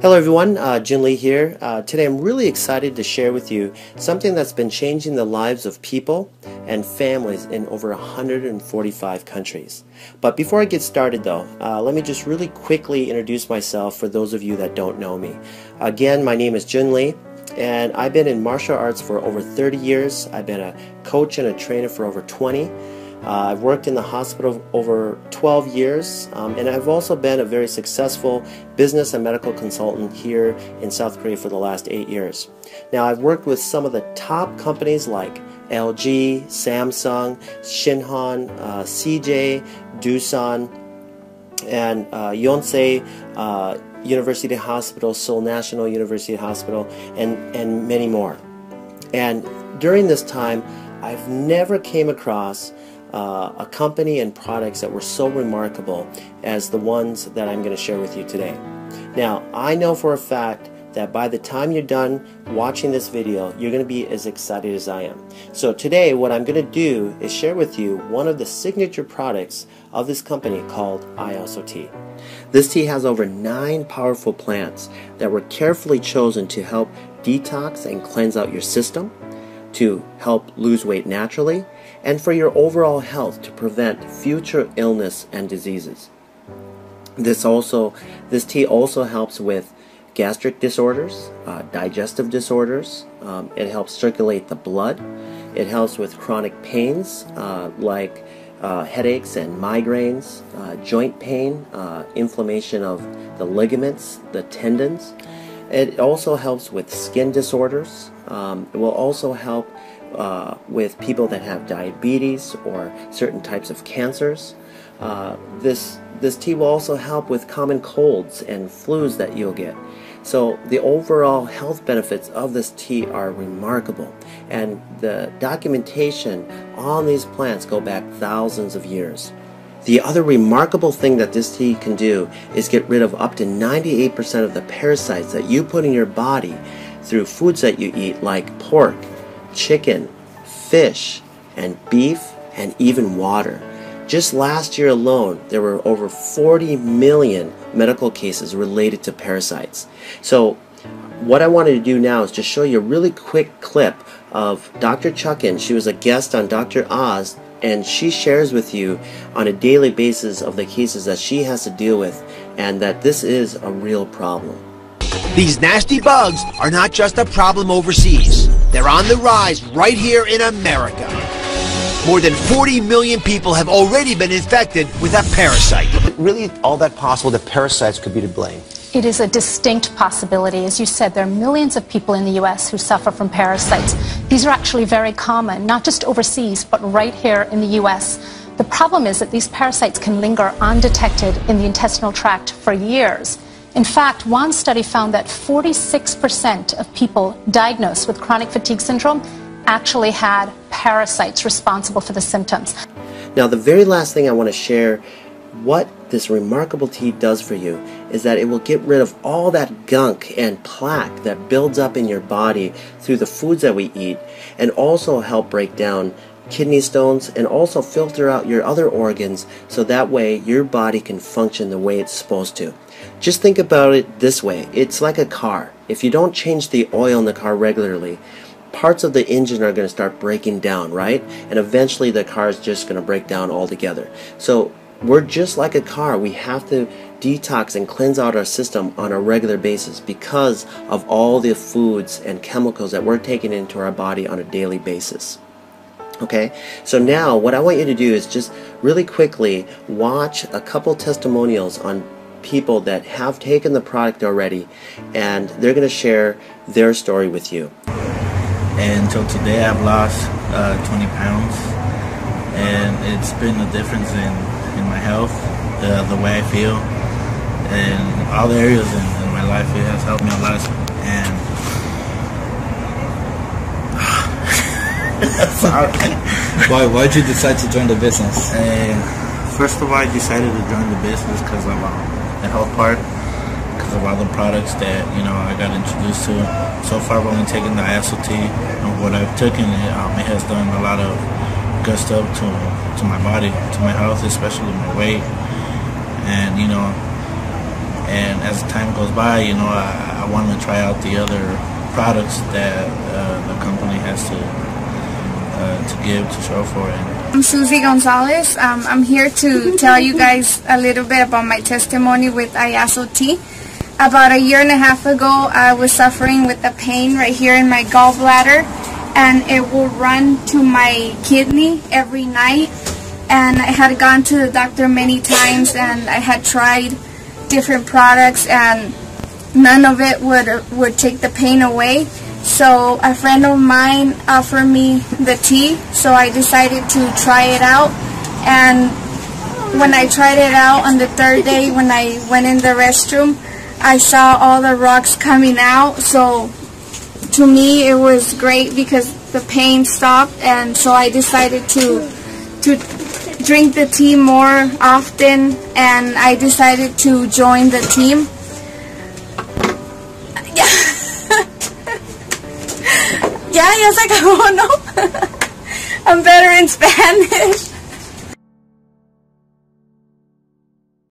Hello everyone, uh, Jun Lee here. Uh, today I'm really excited to share with you something that's been changing the lives of people and families in over 145 countries. But before I get started though, uh, let me just really quickly introduce myself for those of you that don't know me. Again, my name is Jun Lee and I've been in martial arts for over 30 years. I've been a coach and a trainer for over 20. Uh, I've worked in the hospital over 12 years, um, and I've also been a very successful business and medical consultant here in South Korea for the last eight years. Now, I've worked with some of the top companies like LG, Samsung, Shinhan, uh, CJ, Doosan, and uh, Yonsei uh, University Hospital, Seoul National University Hospital, and, and many more. And during this time, I've never came across uh, a company and products that were so remarkable as the ones that I'm going to share with you today. Now, I know for a fact that by the time you're done watching this video, you're going to be as excited as I am. So today, what I'm going to do is share with you one of the signature products of this company called Iaso Tea. This tea has over nine powerful plants that were carefully chosen to help detox and cleanse out your system, to help lose weight naturally, and for your overall health to prevent future illness and diseases. This also, this tea also helps with gastric disorders, uh, digestive disorders. Um, it helps circulate the blood. It helps with chronic pains uh, like uh, headaches and migraines, uh, joint pain, uh, inflammation of the ligaments, the tendons. It also helps with skin disorders. Um, it will also help uh, with people that have diabetes or certain types of cancers. Uh, this this tea will also help with common colds and flus that you'll get. So the overall health benefits of this tea are remarkable, and the documentation on these plants go back thousands of years. The other remarkable thing that this tea can do is get rid of up to 98% of the parasites that you put in your body through foods that you eat like pork, chicken, fish, and beef, and even water. Just last year alone, there were over 40 million medical cases related to parasites. So, what I wanted to do now is just show you a really quick clip of Dr. Chuckin. She was a guest on Dr. Oz, and she shares with you on a daily basis of the cases that she has to deal with, and that this is a real problem. These nasty bugs are not just a problem overseas. They're on the rise right here in America. More than 40 million people have already been infected with a parasite. Really, all that possible that parasites could be to blame? It is a distinct possibility. As you said, there are millions of people in the U.S. who suffer from parasites. These are actually very common, not just overseas, but right here in the U.S. The problem is that these parasites can linger undetected in the intestinal tract for years. In fact, one study found that 46% of people diagnosed with chronic fatigue syndrome actually had parasites responsible for the symptoms. Now, the very last thing I want to share what this remarkable tea does for you is that it will get rid of all that gunk and plaque that builds up in your body through the foods that we eat and also help break down kidney stones and also filter out your other organs so that way your body can function the way it's supposed to. Just think about it this way. It's like a car. If you don't change the oil in the car regularly, parts of the engine are going to start breaking down, right? And eventually the car is just going to break down altogether. So we're just like a car. We have to detox and cleanse out our system on a regular basis because of all the foods and chemicals that we're taking into our body on a daily basis. Okay, so now what I want you to do is just really quickly watch a couple testimonials on people that have taken the product already and they're going to share their story with you. And until today, I've lost uh, 20 pounds, and it's been a difference in, in my health, the, the way I feel, and all the areas in, in my life. It has helped me a lot. And sorry. why why did you decide to join the business? Uh, first of all, I decided to join the business because of um, the health part, because of all the products that you know I got introduced to. So far, I've only taken the Iaso Tea, and what I've taken, it, um, it has done a lot of good stuff to to my body, to my health, especially my weight, and you know, And as time goes by, you know, I, I want to try out the other products that uh, the company has to uh, to give to show for it. I'm Susie Gonzalez. Um, I'm here to tell you guys a little bit about my testimony with Iaso Tea. About a year and a half ago, I was suffering with a pain right here in my gallbladder, and it will run to my kidney every night. And I had gone to the doctor many times, and I had tried different products, and none of it would would take the pain away. So a friend of mine offered me the tea, so I decided to try it out. And when I tried it out on the third day, when I went in the restroom, I saw all the rocks coming out. So to me, it was great because the pain stopped, and so I decided to to drink the tea more often, and I decided to join the team. Ya, ya se acabó, ¿no? I'm better in Spanish.